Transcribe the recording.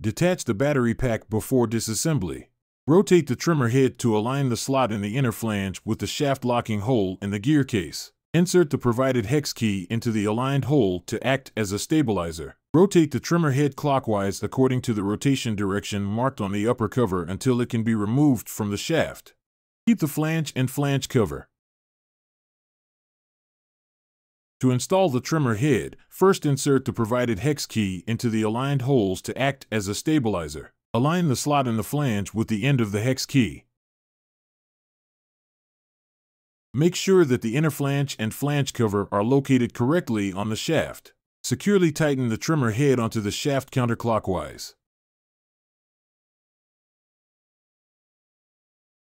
Detach the battery pack before disassembly. Rotate the trimmer head to align the slot in the inner flange with the shaft locking hole in the gear case. Insert the provided hex key into the aligned hole to act as a stabilizer. Rotate the trimmer head clockwise according to the rotation direction marked on the upper cover until it can be removed from the shaft. Keep the flange and flange cover. To install the trimmer head, first insert the provided hex key into the aligned holes to act as a stabilizer. Align the slot in the flange with the end of the hex key. Make sure that the inner flange and flange cover are located correctly on the shaft. Securely tighten the trimmer head onto the shaft counterclockwise.